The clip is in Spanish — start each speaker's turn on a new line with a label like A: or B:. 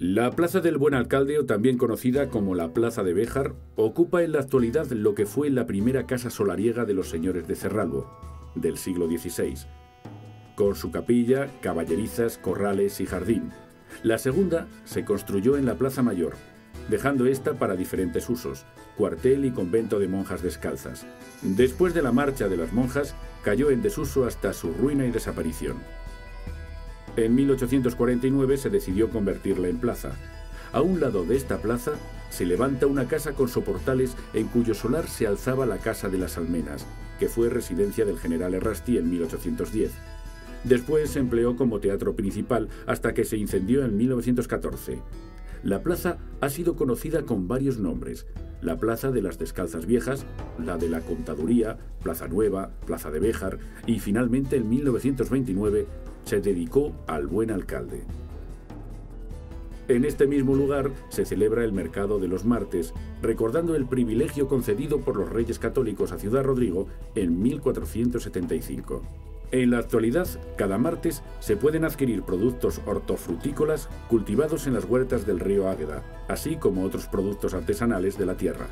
A: La Plaza del Buen Alcalde, o también conocida como la Plaza de Béjar, ocupa en la actualidad lo que fue la primera casa solariega de los señores de Cerralbo, del siglo XVI, con su capilla, caballerizas, corrales y jardín. La segunda se construyó en la Plaza Mayor, dejando esta para diferentes usos, cuartel y convento de monjas descalzas. Después de la marcha de las monjas, cayó en desuso hasta su ruina y desaparición. En 1849 se decidió convertirla en plaza. A un lado de esta plaza se levanta una casa con soportales en cuyo solar se alzaba la Casa de las Almenas, que fue residencia del general Errasti en 1810. Después se empleó como teatro principal hasta que se incendió en 1914. La plaza ha sido conocida con varios nombres. La Plaza de las Descalzas Viejas, la de la Contaduría, Plaza Nueva, Plaza de Béjar y finalmente en 1929 se dedicó al buen alcalde. En este mismo lugar se celebra el mercado de los martes, recordando el privilegio concedido por los reyes católicos a Ciudad Rodrigo en 1475. En la actualidad, cada martes se pueden adquirir productos hortofrutícolas cultivados en las huertas del río Águeda, así como otros productos artesanales de la tierra.